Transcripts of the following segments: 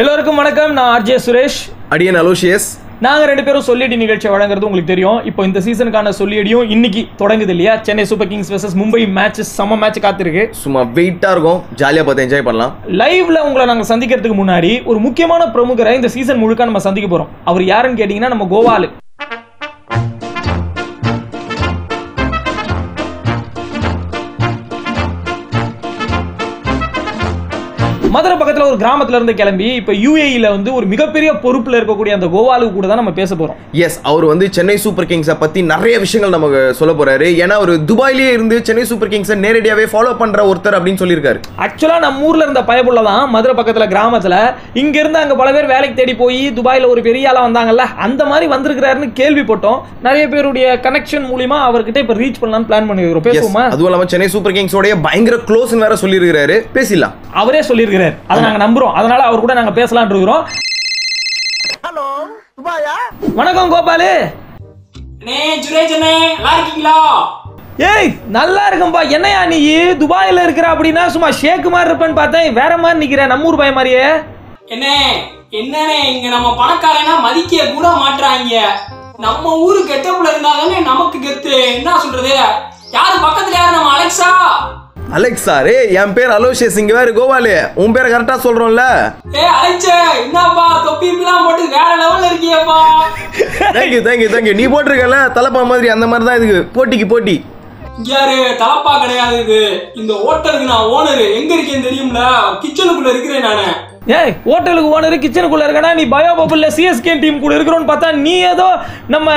எல்லோருக்கும் வணக்கம். நான் ஆர்ஜே சுரேஷ். அடியன் அலோஷியஸ். நாங்கள் ரெண்டு பேரும் சொல்லியடி நிகழ்ச்சி வழங்குறது உங்களுக்கு தெரியும். இப்போ இந்த சீசனுக்கான சொல்லியடியும் இன்னைக்கு தொடங்குது இல்லையா? Chennai Super Kings vs Mumbai match செம்ம மேட்ச் காத்திருக்கு. சும்மா வெயிட்டாக இருக்கும். ஜாலியாக பார்த்து என்ஜாய் பண்ணலாம். லைவ்ல உங்களை நாங்கள் சந்திக்கிறதுக்கு முன்னாடி ஒரு முக்கியமான பிரமுகரை இந்த சீசன் முழுக்க நம்ம சந்திக்க போறோம். அவர் யாருன்னு கேட்டிங்கன்னா நம்ம கோவாலு. மதுரை பக்கத்துல ஒரு கிராமத்துல இருந்து கிளம்பி இப்ப யூஏஇல வந்து ஒரு மிகப்பெரிய பொறுப்புல இருக்கக்கூடிய அந்த கோவாலு கூட தான் நம்ம பேச போறோம். எஸ் அவர் வந்து சென்னை சூப்பர் கிங்ஸை பற்றி நிறைய விஷயங்கள் நமக்கு சொல்ல போறாரு. ஏன்னா அவர் துபாயிலேயே இருந்து சென்னை சூப்பர் கிங்ஸை நேரடியாகவே ஃபாலோ பண்ணுற ஒருத்தர் அப்படின்னு சொல்லியிருக்காரு. ஆக்சுவலா நம்ம ஊர்ல இருந்த பயப்புள்ள தான் மதுரை பக்கத்துல கிராமத்துல. இங்க இருந்து அங்க பல பேர் வேலைக்கு தேடி போய் துபாயில ஒரு பெரிய ஆளா வந்தாங்கல்ல அந்த மாதிரி வந்திருக்கிறாருன்னு கேள்விப்பட்டோம். நிறைய பேருடைய கனெக்ஷன் மூலியமா அவர்கிட்ட இப்ப ரீச் பண்ணலாம்னு பிளான் பண்ணிருக்கிறோம். பேசுவோமா? அதுவும் இல்லாமல் சென்னை சூப்பர் கிங்ஸோடைய பயங்கர க்ளோஸ்னு வேற சொல்லியிருக்காரு பேசிடலாம். அவரே சொல்லியிருக்கிறார். அதை நாங்க நம்புறோம். அதனால அவர் கூட நாங்க பேசலாம்னு இருக்கிறோம். வணக்கம் கோபாலு. ஏய் நல்லா இருக்கும்பா. என்னையா நீ? துபாயில இருக்கிற அப்படின்னா சும்மா ஷேக்கு மாதிரி இருப்பேன்னு பார்த்தேன். வேற மாதிரி நிக்கிற நம்ம ஊர் பையன் மாதிரியே. என்ன என்னண்ணே இங்க நம்ம பணக்காரனா மதிக்க கூட மாட்றாங்க. நம்ம ஊரு கெட்டப்புல இருந்தா தானே நமக்கு கெத்து. என்ன சொல்றது? யாரு பக்கத்துல யாரு? நம்ம அலெக்ஸா? அலெக்ஸா ரே என் பேர் அலோஷியஸ் இங்கே வேறு கோவாலு உன் பேரை கரெக்டாக சொல்கிறோம்ல ஏ அலெக்ஸே என்னப்பா தொப்பி இப்படிலாம் போட்டு வேற லெவல்ல இருக்கியப்பா. தேங்க்யூ தேங்க்யூ தேங்க்யூ நீ போட்டிருக்கல தலப்பா மாதிரி அந்த மாதிரி தான் இதுக்கு. போட்டிக்கு போட்டி. யாரு தலப்பா கிடையாது இது. இந்த ஹோட்டலுக்கு நான் ஓனர் எங்க இருக்கேன்னு தெரியும்ல? கிச்சனுக்குள்ள இருக்கிறேன் நானு. ஏய் ஹோட்டலுக்கு ஓனர் கிச்சனுக்குள்ள இருக்கனா நீ பயோ பபுல்ல சிஎஸ்கே டீம் கூட இருக்கிறோன்னு பார்த்தா நீ ஏதோ நம்ம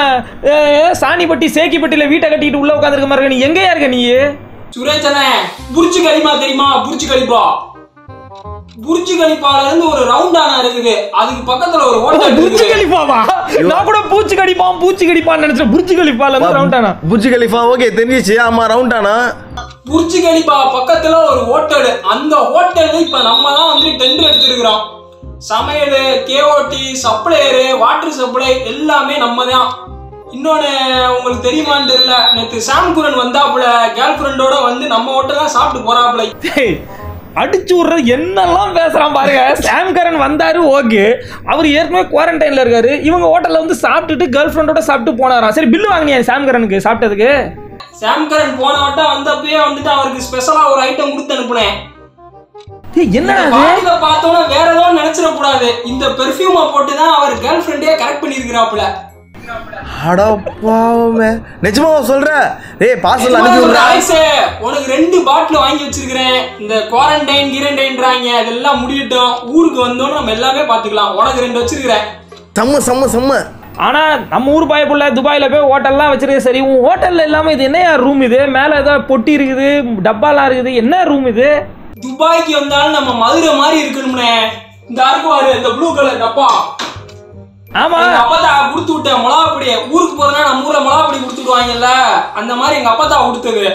சாணிப்பட்டி சேக்கிப்பட்டியில வீட்டை கட்டிட்டு உள்ள உட்காந்துருக்க மாதிரி இருக்க. நீ எங்கேயா இருக்க நீ? சுரேஷ் புரிச்சு கலிமா தெரியுமா? புரிச்சு கலிப்பா புரிச்சு கலிப்பால இருந்து ஒரு ரவுண்டானா இருக்குது. அதுக்கு பக்கத்துல ஒரு ஹோட்டல் இருக்குது. கலிப்பாவா நான் கூட பூச்சி கடிப்பான் பூச்சி கடிப்பான்னு நினைச்சேன். புரிச்சு கலிப்பால இருந்து ரவுண்டானா புஜ்ஜி கலிஃபா ஓகே தெரிஞ்சிச்சு. ஆமாம் ரவுண்டானா புரிச்சு கலிப்பா பக்கத்துல ஒரு ஹோட்டல் அந்த ஹோட்டல்ல இப்ப நம்ம தான் வந்து டெண்டர் எடுத்திருக்கிறோம். சமையல் கேஓடி சப்ளையரு வாட்டர் சப்ளை எல்லாமே நம்ம தான். இன்னொன்னு உங்களுக்கு தெரியுமான்னு தெரியல. நேத்து சாம் குரன் வந்தாப்புல கேர்ள் ஃப்ரெண்டோட வந்து நம்ம ஹோட்டல் தான் சாப்பிட்டு போறாப்புல. அடிச்சு விடுறது என்னெல்லாம் பேசுறான் பாருங்க. சாம்கரன் வந்தாரு ஓகே. அவர் ஏற்கனவே குவாரண்டைன்ல இருக்காரு. இவங்க ஹோட்டல்ல வந்து சாப்பிட்டுட்டு கேர்ள் ஃப்ரெண்டோட சாப்பிட்டு போனாராம். சரி பில்லு வாங்கினியா சாம்கரனுக்கு சாப்பிட்டதுக்கு? சாம்கரன் போன வட்டம் வந்தப்பயே வந்துட்டு அவருக்கு ஸ்பெஷலா ஒரு ஐட்டம் கொடுத்து அனுப்புனேன்? பாட்டில பார்த்தோன்னா வேற ஏதோ நினைச்சிட கூடாது இந்த பெர்ஃபியூமை போட்டு தான் அவர் கேர்ள் ஃப்ரெண்டே கரெக்ட் பண்ணிருக்கிறாப்புல அடப்பாவமே நிஜமாவா சொல்ற? டேய் பார்சல் அனுப்பி விடுறா. உனக்கு ரெண்டு பாட்டில் வாங்கி வச்சிருக்கிறேன். இந்த குவாரண்டைன் கிரண்டைன்றாங்க இதெல்லாம் முடியட்டும். ஊருக்கு வந்தோன்னு நம்ம எல்லாமே பாத்துக்கலாம் உனக்கு ரெண்டு வச்சிருக்கிறேன். செம்ம செம்ம செம்ம. ஆனா நம்ம ஊர் பயப்புள்ள துபாயில போய் ஹோட்டல்லாம் வச்சிருக்க சரி உன் ஹோட்டல்ல இல்லாம இது என்னையா ரூம் இது? மேல ஏதோ பொட்டி இருக்குது டப்பாலாம் இருக்குது. என்ன ரூம் இது? துபாய்க்கு வந்தாலும் நம்ம மதுரை மாதிரி இருக்கணும்னே. இந்த அருக்குவாரு இந்த ப்ளூ கலர் டப்பா. ஆமா. எங்க அப்பத்தா கொடுத்து விட்ட மிளகாப்பொடி ஊருக்கு போறதுனா நம்ம ஊர்ல மிளகாப்பொடி கொடுத்துடுவாங்கல்ல அந்த மாதிரி எங்க அப்பத்தா கொடுத்தது.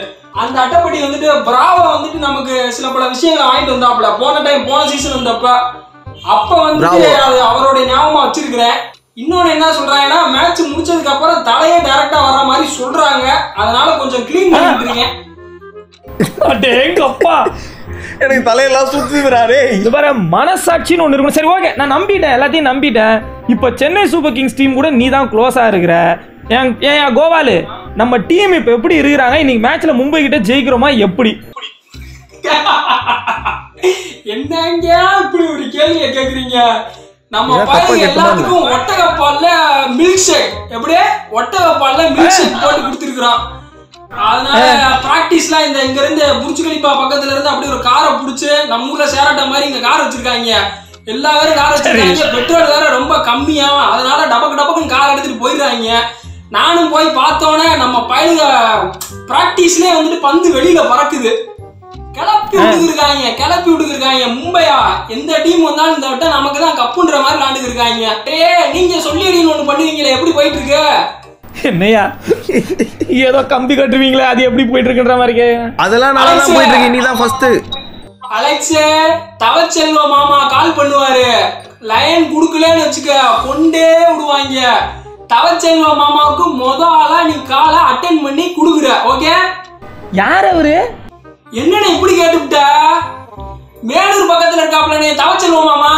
அந்த அட்டைப்படி வந்துட்டு பிராவா வந்துட்டு நமக்கு சில பல விஷயங்களை வாங்கிட்டு வந்தாப்புல. போன டைம் போன சீசன் வந்தப்ப அப்ப வந்துட்டு. அது அவருடைய ஞாபகமா வச்சிருக்கிறேன். இன்னொன்னு என்ன சொல்றாங்கன்னா மேட்ச் முடிச்சதுக்கு அப்புறம் தலையே டைரக்டா வர்ற மாதிரி சொல்றாங்க. அதனால கொஞ்சம் க்ளீன் பண்ணிட்டு இருக்கேன் அடேங்கப்பா எனக்கு தலையெல்லாம் டேய். இது பாரு மனசாட்சின்னு ஒன்று இருக்கணும் சரி ஓகே நான் நம்பிட்டேன். எல்லாத்தையும் நம்பிட்டேன். இப்போ சென்னை சூப்பர் கிங்ஸ் டீம் கூட நீ தான் க்ளோஸாக இருக்கிற. ஏன் ஏன் கோபாலு? நம்ம டீம் இப்போ எப்படி இருக்கிறாங்க? இன்னைக்கு மேட்ச்ல மும்பை கிட்ட ஜெயிக்கிறோமா? எப்படி? என்னங்க இப்படி ஒரு கேள்வியை கேக்குறீங்க? நம்ம பையன் எல்லாத்துக்கும் ஒட்டகப்பால்ல மில்க் ஷேக் எப்படியே ஒட்டகப்பால்ல மில்க் ஷேக் போட்டு கொடுத்துருக்கான் அதனால பிராக்டிஸ்லாம் இந்த இங்க இருந்து புரிச்சு கலிப்பா பக்கத்துல இருந்து அப்படியே ஒரு காரை புடிச்சு நம்ம ஊர்ல சேராட்ட மாதிரி இங்க கார் வச்சிருக்காங்க. எல்லா பேரும் கார் வச்சிருக்காங்க பெட்ரோல் வேற ரொம்ப கம்மியா அதனால டபக்கு டபக்குன்னு கார் எடுத்துட்டு போயிடுறாங்க. நானும் போய் பார்த்தோன்னே நம்ம பையனுங்க பிராக்டிஸ்லயே வந்துட்டு பந்து வெளியில பறக்குது. கிளப்பி விட்டுருக்காங்க கிளப்பி விட்டுருக்காங்க மும்பையா எந்த டீம் வந்தாலும் இந்த வட்டம் நமக்கு தான் கப்புன்ற மாதிரி விளாண்டுக்கு இருக்காங்க ஏ நீங்க சொல்லி ஒண்ணு பண்ணுவீங்களே எப்படி போயிட்டு இருக்கு என்னையா? ஏதோ கம்பி கட்டுவீங்களே அது எப்படி போயிட்டு இருக்குன்ற மாதிரி அதெல்லாம் நல்லா தான் போயிட்டு இருக்கு நீ தான் ஃபர்ஸ்ட் அலெக்ஸ் தவச்செல்வ மாமா கால் பண்ணுவாரு. லைன் குடுக்கலன்னு வச்சுக்க கொண்டே விடுவாங்க. தவச்செல்வ மாமாவுக்கு மொத ஆளா நீ காலை அட்டன் பண்ணி குடுக்குற ஓகே யார் அவரு? என்னன்னு இப்படி கேட்டுவிட்ட மேலூர் பக்கத்துல இருக்காப்ல நீ தவச்செல்வ மாமா?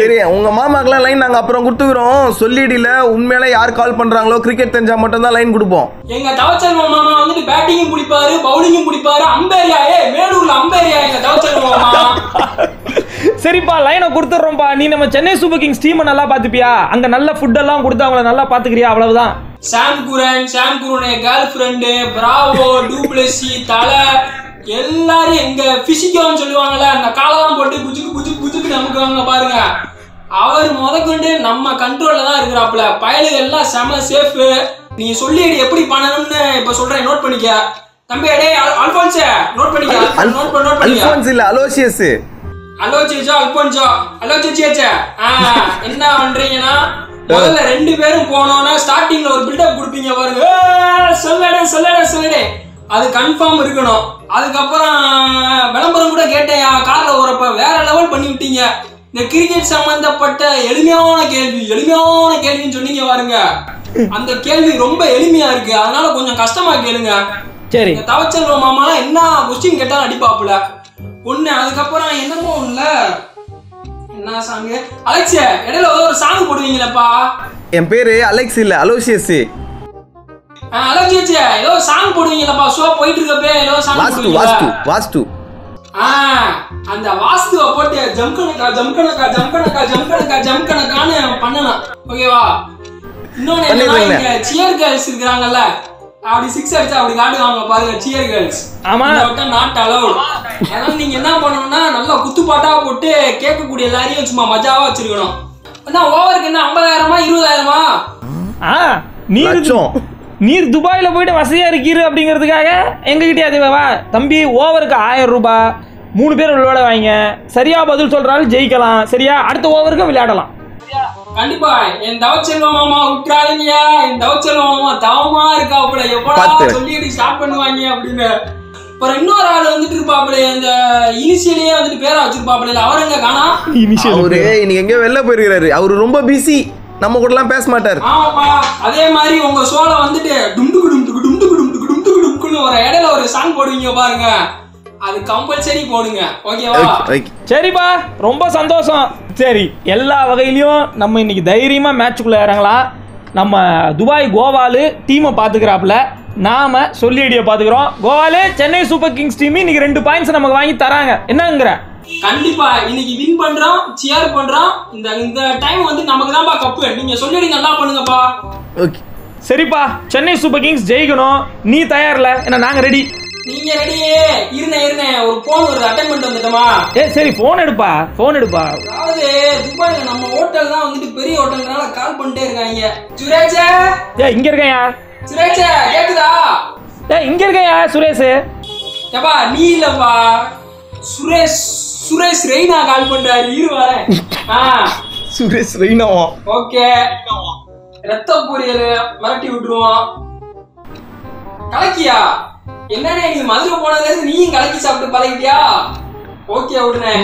சரி உங்க மாமாக்கெல்லாம் லைன் நாங்க அப்புறம் கொடுத்துக்கிறோம். சொல்லிடில உண்மையில யார் கால் பண்றாங்களோ கிரிக்கெட் தெரிஞ்சா மட்டும் தான் லைன் கொடுப்போம். எங்க தவச்செல்வம் மாமா வந்துட்டு பேட்டிங்கும் பிடிப்பாரு பவுலிங்கும் பிடிப்பாரு அம்பேரியா ஏ மேலூர்ல அம்பேரியா எங்க தவச்செல்வம் மாமா? சரிப்பா லைனை கொடுத்துட்றோம்ப்பா. நீ நம்ம சென்னை சூப்பர் கிங்ஸ் டீமை நல்லா பார்த்துப்பியா? அங்க நல்ல ஃபுட் எல்லாம் கொடுத்து அவங்கள நல்லா பாத்துக்கிறியா அவ்வளவுதான். சாம் குரன் சாம் குரனுடைய கேர்ள் ஃப்ரெண்டு பிராவோ டூப்ளசி தலை. எல்லாரும் எங்க பிசிக்கோன்னு சொல்லுவாங்கல்ல அந்த காலெல்லாம் போட்டு குஜுக்கு குஜுக்கு குஜுக்கு நமக்குவாங்க பாருங்க. அவர் முதற்கொண்டு நம்ம கண்ட்ரோல்ல தான் இருக்கிறாப்புல. பயலுக எல்லாம் செம சேஃப் நீங்க சொல்லி எப்படி பண்ணணும்னு இப்ப சொல்றேன் நோட் பண்ணிக்க. தம்பி அடே அல்போன்ஸ் நோட் பண்ணிக்க. நோட் பண்ண நோட் பண்ணிக்க. அல்போன்ஸ் இல்ல அலோசியஸ். ஹலோ சேச்சே ஆ என்ன பண்றீங்கன்னா முதல்ல ரெண்டு பேரும் போனோம்னா ஸ்டார்டிங்ல ஒரு பில்டப் கொடுப்பீங்க பாருங்க. சொல்லடே சொல்லடே சொல்லடே. அது கன்ஃபார்ம் இருக்கணும். அதுக்கப்புறம் விளம்பரம் கூட கேட்டேன் கார்ல வரப்ப வேற லெவல் பண்ணி விட்டீங்க. இந்த கிரிக்கெட் சம்பந்தப்பட்ட எளிமையான கேள்வி எளிமையான கேள்வின்னு சொன்னீங்க பாருங்க. அந்த கேள்வி ரொம்ப எளிமையா இருக்கு. அதனால கொஞ்சம் கஷ்டமா கேளுங்க. சரி. இந்த தவச்செல்வ மாமாலாம் என்ன கொஸ்டின் கேட்டாலும் அடிப்பாப்புல. ஒண்ணு அதுக்கப்புறம் என்னமோ ஒண்ணுல என்ன சாங் அலெக்ஸ் இடையில ஒரு சாங் போடுவீங்களப்பா. என் பேரு அலெக்ஸ் இல்ல அலோசியஸ். அலெக்ஸ் ஏதோ சாங் போடுவீங்களப்பா ஷோ போயிட்டு இருக்கப்பே ஏதோ சாங் வாஸ்து வாஸ்து அந்த வாஸ்துவை போட்டு ஜம்கனக்கா ஜம்கனக்கா ஜம்கனக்கா ஜம்கனக்கா ஜம்கனக்கான்னு பண்ணலாம். ஓகேவா? இன்னொன்னு என்னன்னா சியர் கேர்ள்ஸ் இருக்கிறாங்கல்ல அப்படி சிக்ஸ் அடிச்சா அப்படி காட்டுவாங்க பாருங்க சியர் கேர்ள்ஸ் ஆமா. நாட் அலவுட் அதனால நீங்க என்ன பண்ணணும்னா நல்லா குத்துப்பாட்டா போட்டு கேட்கக்கூடிய எல்லாரையும் சும்மா மஜாவா வச்சிருக்கணும். என்ன ஓவருக்கு என்ன ஐம்பதாயிரமா இருபதாயிரமா? ஆ லட்சம். நீர் துபாயில போயிட்டு வசதியா இருக்கீரு அப்படிங்கிறதுக்காக எங்ககிட்டயே அது வா. தம்பி ஓவருக்கு ஆயிரம் ரூபாய் மூணு பேர் விளையாட வாங்க. சரியா பதில் சொல்றாலும் ஜெயிக்கலாம். சரியா? அடுத்த ஓவருக்கு விளையாடலாம். கண்டிப்பா. என் தவச்செல்வம் மாமா விட்டுறாதீங்கயா என் தவச்செல்வம் மாமா தவமா இருக்காப்புல. எப்படா பார்த்து. சொல்லி ஸ்டார்ட் பண்ணுவாங்க அப்படின்னு. அப்புறம் இன்னொரு ஆள் வந்துட்டு இருப்பாப்புல. இந்த இனிஷியலையே வந்துட்டு பேரா வச்சிருப்பாப்புல. அவர் எங்க காணா? அவரு இன்னைக்கு எங்கேயோ வெளில போயிருக்காரு அவரு ரொம்ப பிஸி நம்ம கூட எல்லாம் பேச மாட்டார். ஆமாப்பா அதே மாதிரி உங்க ஷோல வந்துட்டு டும்டுக்கு டும்டுக்கு டும்டுக்கு டும்டுக்கு டும்டுக்கு டும்டுக்குன்னு ஒரு இடையில ஒரு சாங் போடுவீங்க பாருங்க. அது கம்பல்சரி போடுங்க. ஓகேவா? Okay okay. சரிப்பா ரொம்ப சந்தோஷம். சரி எல்லா வகையிலையும் நம்ம இன்னைக்கு தைரியமா மேட்சுக்குள்ள இறங்கலாம். நம்ம துபாய் கோவாலு டீமை பார்த்துக்கிறாப்புல நாம சொல்லி ஐடியா பார்த்துக்கிறோம் Kovalu Chennai super kings team இன்னைக்கு ரெண்டு பாயிண்ட்ஸ் நமக்கு வாங்கி தராங்க. என்னங்கிற? கண்டிப்பா இன்னைக்கு வின் பண்றோம் சியர் பண்றோம். இந்த இந்த டைம் வந்து நமக்கு தான்ப்பா கப்பு நீங்க சொல்லிடு நல்லா பண்ணுங்கப்பா. ஓகே சரிப்பா. சென்னை சூப்பர் கிங்ஸ் ஜெயிக்கணும். நீ தயாரில்ல ஏன்னா நாங்க ரெடி நீங்க ரெடியே. இருந்தேன் இருந்தேன் ஒரு போன் ஒரு அட்டன் பண்ணிட்டு வந்துட்டோமா? ஏ சரி ஃபோன் எடுப்பா ஃபோன் எடுப்பா. அதாவது துபாயில நம்ம ஹோட்டல் தான் வந்துட்டு பெரிய ஹோட்டல்னால கால் பண்ணிட்டே இருக்காங்க. சுரேஷா? ஏ இங்க இருக்கேயா சுரேஷா கேக்குதா? ஏ இங்க இருக்கேயா சுரேஷ். ஏப்பா நீ இல்லப்பா. சுரேஷ் சுரேஷ் ரெய்னா கால் பண்றாரு. இரு வரேன். ஆ. சுரேஷ் ரெய்னாவா? ஓகே. ரத்த பொரியல் மிரட்டி விட்டுருவோம் கலக்கியா? என்னண்ணே நீ மதுரை போனதுல இருந்து நீயும் கலக்கி சாப்பிட்டு பழகிட்டியா? ஓகே விடுனே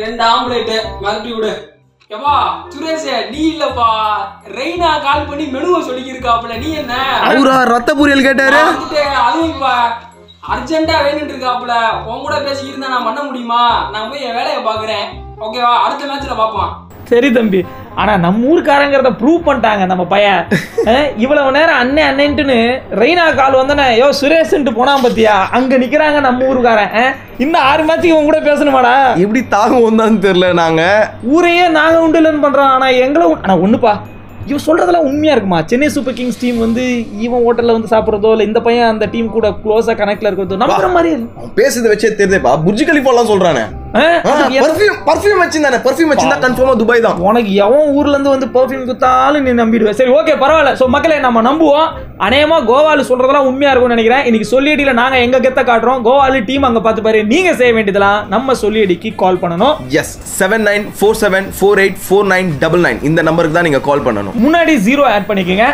ரெண்டு ஆம்லேட் மிரட்டி விடு. ஏப்பா சுரேஷ் நீ இல்லப்பா. ரெய்னா கால் பண்ணி மெனுவை சொல்லிக்கிருக்காப்புல நீ என்ன? அவரா ரத்த பொரியல் கேட்டாரு? அதுவும் இப்ப அர்ஜென்ட்டா வேணும்னு இருக்காப்புல உன் கூட பேசி இருந்தா நான் பண்ண முடியுமா? நான் போய் என் வேலையை பாக்குறேன் ஓகேவா? அடுத்த மேட்ச்ல பாப்போம் சரி தம்பி. ஆனா நம்ம ஊருக்காரங்கிறத ப்ரூவ் பண்ணிட்டாங்க நம்ம பையன். இவ்வளவு நேரம் அண்ணன் அண்ணன்ட்டுன்னு ரெய்னா கால் வந்தனே யோ சுரேஷ்ன்ட்டு போனா பாத்தியா? அங்க நிக்கிறாங்க நம்ம ஊருக்காரன். இன்னும் ஆறு மேட்சுக்கு உன் கூட பேசணுமாடா? எப்படி தாகம் வந்தான்னு தெரியல நாங்க. ஊரையே நாங்க உண்டு இல்லைன்னு பண்றோம் ஆனா எங்களை ஆனா ஒண்ணுப்பா. இவன் சொல்றதெல்லாம் உண்மையா இருக்குமா? சென்னை சூப்பர் கிங்ஸ் டீம் வந்து இவன் ஹோட்டல்ல வந்து சாப்பிடுறதோ இல்ல இந்த பையன் அந்த டீம் கூட க்ளோஸா கனெக்ட்ல இருக்கிறதோ நம்புற மாதிரி பேசுறத வச்சே தெரியுதேப்பா. புர்ஜ் கலிஃபாலாம் எத்த- பர்ஃபியூம் பர்ஃபியூம் வச்சிருந்தானே? பர்ஃபியூம் வச்சிருந்தா கன்ஃபார்மா துபாய் தான். உனக்கு எவன் ஊர்ல இருந்து வந்து பெர்ஃப்யூம் குத்தாலும் நீ நம்பிடுவ. சரி ஓகே பரவாயில்ல. சோ மக்களே நம்ம நம்புவோம். அநேகமா கோவாலு சொல்றதெல்லாம் உண்மையா இருக்கும்னு நினைக்கிறேன். இன்னைக்கு சொல்லியடியில நாங்க எங்க கெத்த காட்டுறோம்? கோவாலு டீம் அங்க பார்த்து பாரு. நீங்க செய்ய வேண்டியதெல்லாம் நம்ம சொல்லியடிக்கு கால் பண்ணணும். S seven nine four seven four eight four nine double nine இந்த நம்பருக்கு தான் நீங்க கால் பண்ணணும். முன்னாடி ஜீரோ ஆட் பண்ணிக்கோங்க.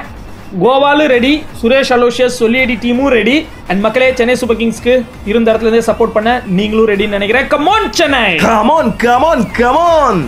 கோவாலும் ரெடி சுரேஷ் அலோஷியஸ் சொல்லியடி டீமும் ரெடி அண்ட் மக்களே சென்னை சூப்பர் கிங்ஸ்க்கு இருந்த இடத்துல இருந்தே சப்போர்ட் பண்ண நீங்களும் ரெடின்னு நினைக்கிறேன். Come on Chennai come on come on come on